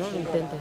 No intenten.